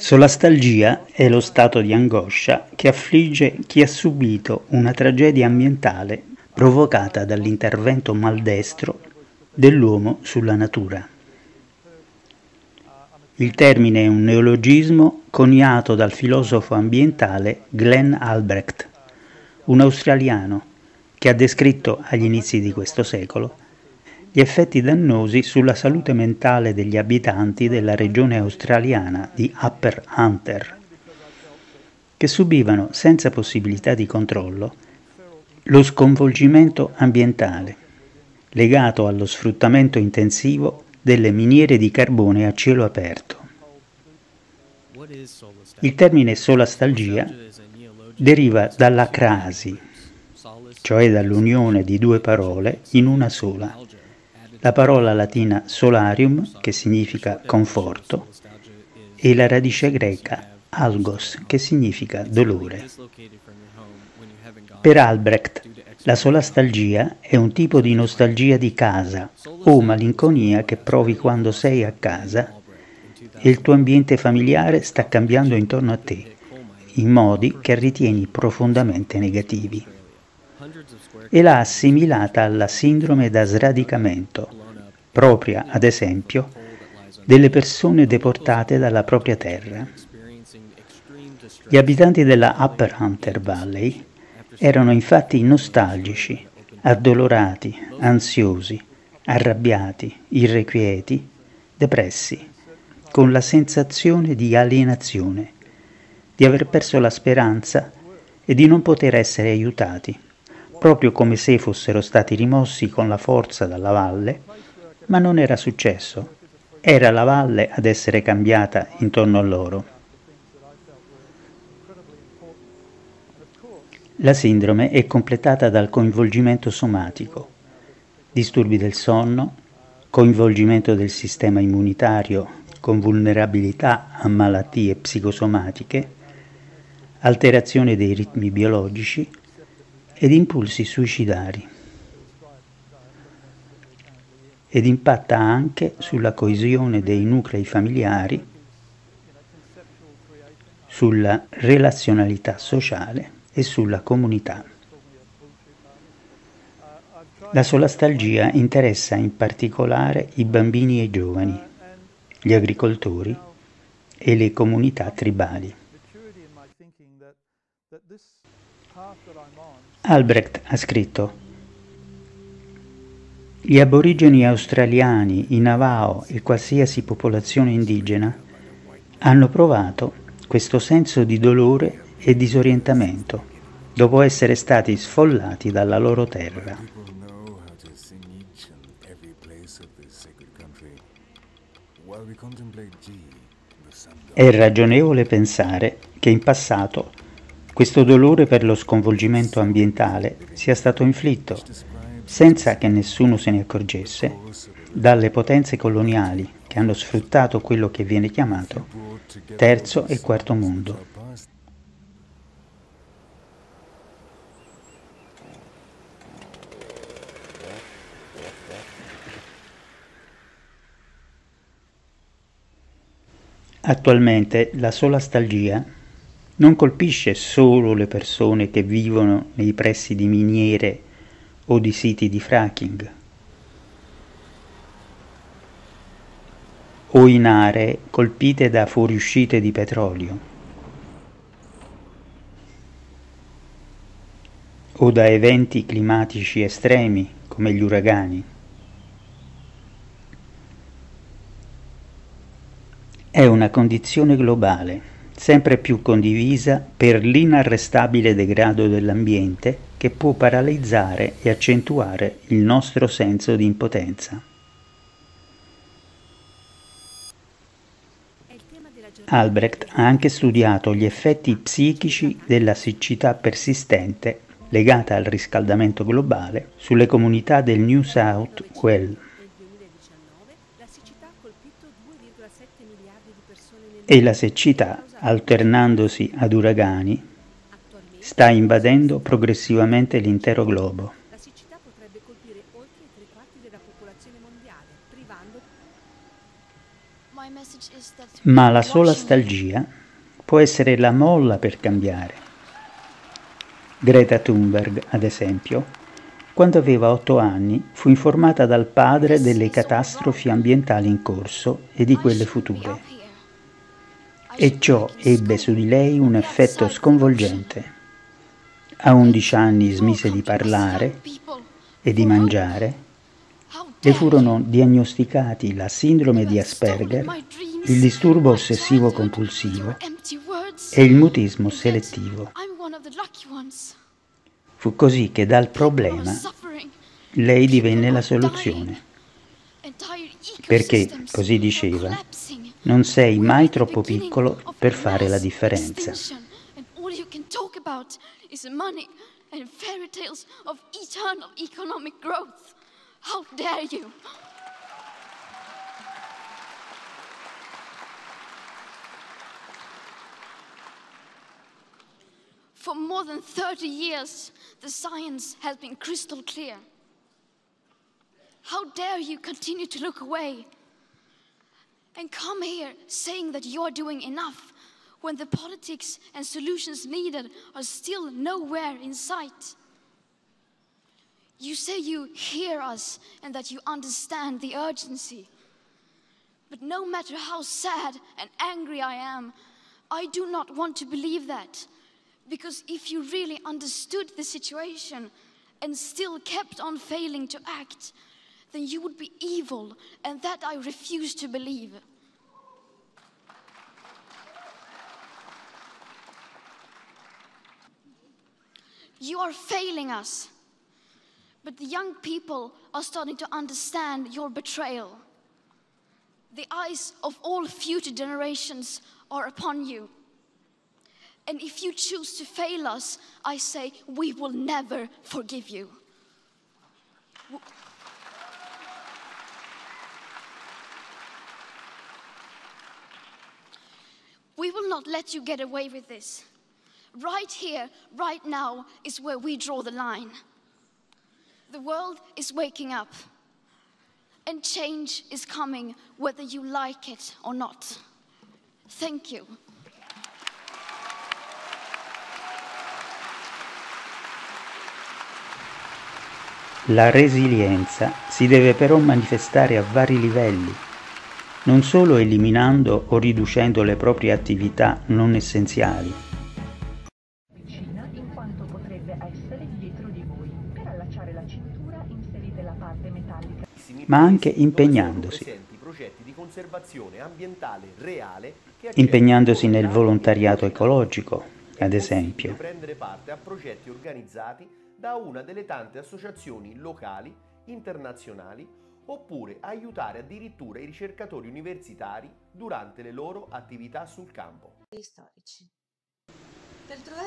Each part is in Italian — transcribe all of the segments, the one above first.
Solastalgia è lo stato di angoscia che affligge chi ha subito una tragedia ambientale provocata dall'intervento maldestro dell'uomo sulla natura. Il termine è un neologismo coniato dal filosofo ambientale Glenn Albrecht, un australiano che ha descritto agli inizi di questo secolo gli effetti dannosi sulla salute mentale degli abitanti della regione australiana di Upper Hunter, che subivano senza possibilità di controllo lo sconvolgimento ambientale legato allo sfruttamento intensivo delle miniere di carbone a cielo aperto. Il termine solastalgia deriva dalla crasi, cioè dall'unione di due parole in una sola. La parola latina solarium, che significa conforto, e la radice greca algos, che significa dolore. Per Albrecht, la solastalgia è un tipo di nostalgia di casa o malinconia che provi quando sei a casa e il tuo ambiente familiare sta cambiando intorno a te in modi che ritieni profondamente negativi. E l'ha assimilata alla sindrome da sradicamento, propria, ad esempio, delle persone deportate dalla propria terra. Gli abitanti della Upper Hunter Valley erano infatti nostalgici, addolorati, ansiosi, arrabbiati, irrequieti, depressi, con la sensazione di alienazione di aver perso la speranza e di non poter essere aiutati, proprio come se fossero stati rimossi con la forza dalla valle, ma non era successo. Era la valle ad essere cambiata intorno a loro. La sindrome è completata dal coinvolgimento somatico, disturbi del sonno, coinvolgimento del sistema immunitario con vulnerabilità a malattie psicosomatiche, alterazione dei ritmi biologici ed impulsi suicidari. Ed impatta anche sulla coesione dei nuclei familiari, sulla relazionalità sociale e sulla comunità. La solastalgia interessa in particolare i bambini e i giovani, gli agricoltori e le comunità tribali. Albrecht ha scritto Gli aborigeni australiani, i Navajo e qualsiasi popolazione indigena hanno provato questo senso di dolore e disorientamento dopo essere stati sfollati dalla loro terra. È ragionevole pensare che in passato questo dolore per lo sconvolgimento ambientale sia stato inflitto, senza che nessuno se ne accorgesse, dalle potenze coloniali che hanno sfruttato quello che viene chiamato terzo e quarto mondo. Attualmente la solastalgia non colpisce solo le persone che vivono nei pressi di miniere o di siti di fracking. O in aree colpite da fuoriuscite di petrolio. O da eventi climatici estremi come gli uragani. È una condizione globale sempre più condivisa per l'inarrestabile degrado dell'ambiente che può paralizzare e accentuare il nostro senso di impotenza. Albrecht ha anche studiato gli effetti psichici della siccità persistente legata al riscaldamento globale sulle comunità del New South Wales. E la siccità alternandosi ad uragani, sta invadendo progressivamente l'intero globo. La siccità potrebbe colpire oltre tre quarti della popolazione mondiale, privando... Ma la sola stalgia può essere la molla per cambiare. Greta Thunberg, ad esempio, quando aveva otto anni, fu informata dal padre delle catastrofi ambientali in corso e di quelle future. E ciò ebbe su di lei un effetto sconvolgente. A undici anni smise di parlare e di mangiare. Le furono diagnosticati la sindrome di Asperger, il disturbo ossessivo compulsivo e il mutismo selettivo. Fu così che dal problema lei divenne la soluzione. Perché, così diceva, non sei mai troppo piccolo per fare la differenza. How dare you! For more than 30 years, the science has been crystal clear. How dare you continue to look away and come here saying that you're doing enough when the politics and solutions needed are still nowhere in sight? You say you hear us and that you understand the urgency. But no matter how sad and angry I am, I do not want to believe that. Because if you really understood the situation and still kept on failing to act, then you would be evil, and that I refuse to believe. You are failing us. But the young people are starting to understand your betrayal. The eyes of all future generations are upon you. And if you choose to fail us, I say we will never forgive you. We will not let you get away with this. Right here, right now, is where we draw the line. The world is waking up, and change is coming whether you like it or not. Thank you. La resilienza si deve però manifestare a vari livelli, non solo eliminando o riducendo le proprie attività non essenziali. in quanto potrebbe essere dietro di voi. Per allacciare la cintura inserite la parte metallica. Ma anche impegnandosi. Impegnandosi nel volontariato ecologico, ad esempio. Prendere parte a progetti organizzati da una delle tante associazioni locali, internazionali, oppure aiutare addirittura i ricercatori universitari durante le loro attività sul campo.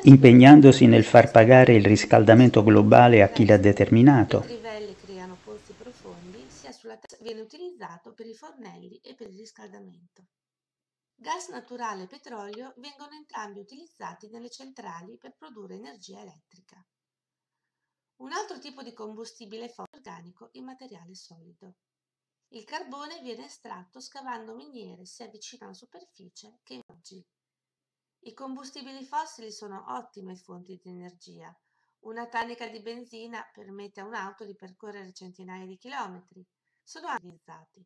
Impegnandosi nel far pagare il riscaldamento globale a chi l'ha determinato. creano pozzi profondi, sia sulla terra viene utilizzato per i fornelli e per il riscaldamento. Gas naturale e petrolio vengono entrambi utilizzati nelle centrali per produrre energia elettrica. Un altro tipo di combustibile fossile organico in materiale solido. Il carbone viene estratto scavando miniere sia vicino alla superficie che in oggi. I combustibili fossili sono ottime fonti di energia. Una tanica di benzina permette a un'auto di percorrere centinaia di chilometri. Sono utilizzati.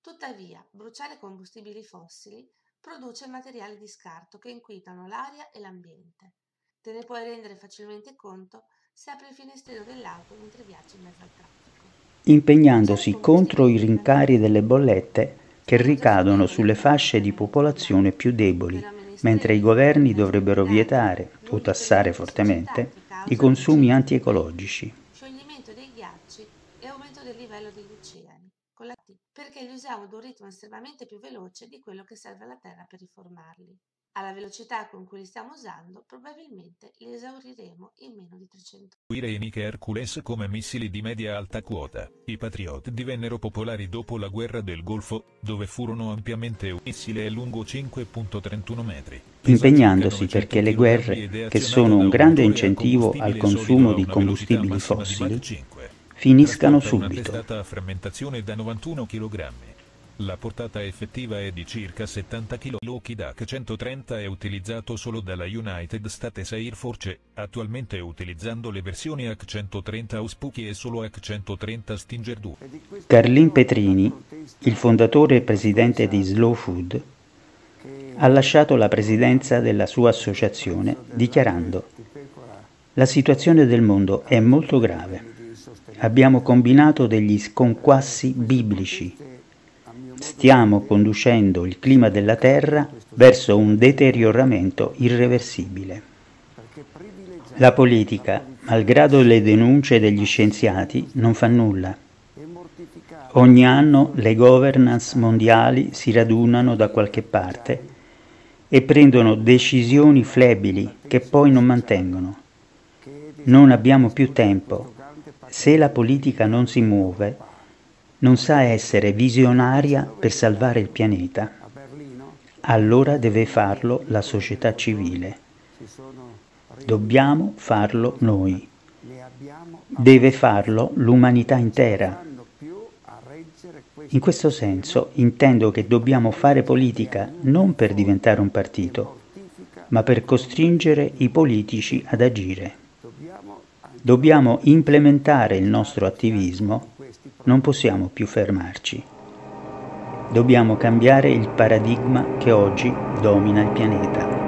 Tuttavia, bruciare combustibili fossili produce materiali di scarto che inquinano l'aria e l'ambiente. Te ne puoi rendere facilmente conto si apre il finestrino dell'auto mentre viaggia in mezzo al traffico. Impegnandosi contro i rincari delle bollette che ricadono sulle fasce di popolazione più deboli, mentre i governi dovrebbero vietare o tassare fortemente i consumi antiecologici. Scioglimento dei ghiacci e aumento del livello degli oceani, con la T, perché li usiamo ad un ritmo estremamente più veloce di quello che serve alla Terra per riformarli. Alla velocità con cui li stiamo usando, probabilmente li esauriremo in meno di 300 Irene e Hercules come missili di media-alta quota. I Patriot divennero popolari dopo la guerra del Golfo, dove furono ampiamente un missile lungo 5.31 metri. Impegnandosi perché le guerre, che sono un grande incentivo al consumo di combustibili fossili, finiscano subito. Fermentazione da 91 kg. La portata effettiva è di circa 70 kg. Lockheed H-130 è utilizzato solo dalla United States Air Force, attualmente utilizzando le versioni H-130 Auspooky e solo H-130 Stinger 2. Carlin Petrini, il fondatore e presidente di Slow Food, ha lasciato la presidenza della sua associazione dichiarando la situazione del mondo è molto grave. Abbiamo combinato degli sconquassi biblici stiamo conducendo il clima della Terra verso un deterioramento irreversibile. La politica, malgrado le denunce degli scienziati, non fa nulla. Ogni anno le governance mondiali si radunano da qualche parte e prendono decisioni flebili che poi non mantengono. Non abbiamo più tempo. Se la politica non si muove, non sa essere visionaria per salvare il pianeta, allora deve farlo la società civile. Dobbiamo farlo noi. Deve farlo l'umanità intera. In questo senso intendo che dobbiamo fare politica non per diventare un partito, ma per costringere i politici ad agire. Dobbiamo implementare il nostro attivismo non possiamo più fermarci. Dobbiamo cambiare il paradigma che oggi domina il pianeta.